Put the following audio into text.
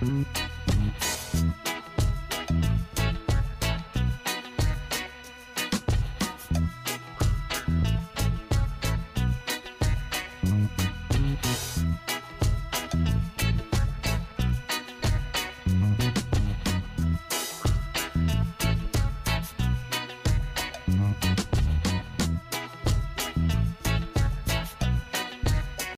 Mm-hmm.